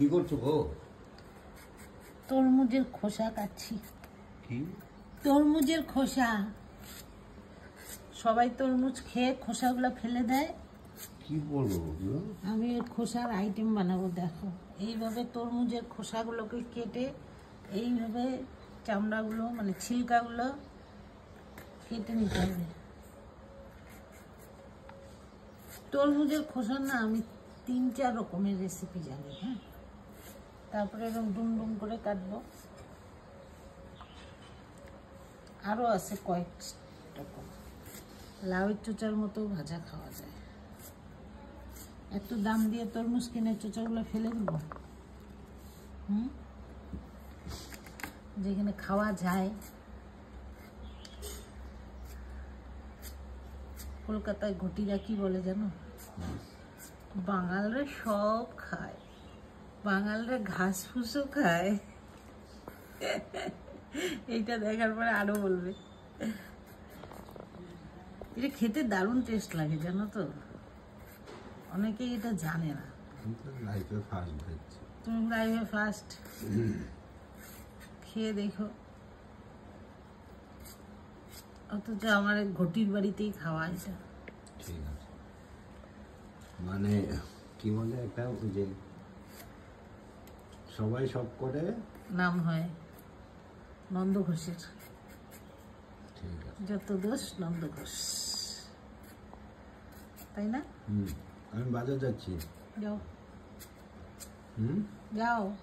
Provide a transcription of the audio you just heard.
কি করছ গো? তরমুজের খোসা কাটছি। কি? তরমুজের খোসা। সবাই তরমুজ খেয়ে খোসাগুলো ফেলে দেয়। কি বলব? আমি খোসার আইটেম বানাবো দেখো। এইভাবে তরমুজের খোসাগুলোকে কেটে এইভাবে চামড়াগুলো মানে ছিলকাগুলো কেটে নিতে হবে। তরমুজের খোসা না আমি তিন চার রকমের রেসিপি জানি হ্যাঁ? তারপরে এরকম ডুম ডুম করে কাটবো। আরও আছে কয়েক রকম লাউয়ের চোচার মতো ভাজা খাওয়া যায়। এত দাম দিয়ে তরমুজ কিনে চোচাগুলো ফেলে দেবো? হুম? যেখানে খাওয়া যায়। কলকাতায় ঘটিরা কি বলে জানো? বাঙালরা সব খায়। বাঙালরা ঘাস ফুসও খায়। এইটা দেখার পরে আরও বলবে। এটা খেতে দারুণ টেস্ট লাগে জানো তো? অনেকেই এটা জানে না। লাইফে ফার্স্ট তুমি লাইভে ফার্স্ট খেয়ে দেখো। অথচ আমার ঘটির বাড়িতেই খাওয়া এটা। ঠিক আছে। মানে কি বলে একটা ওই যে সবাই সব করে? নাম হয় নন্দ ঘোষের। ঠিক আছে। যত দোষ নন্দ ঘোষ। তাই না? আমি বাজার যাচ্ছি। যাও। হুম? যাও।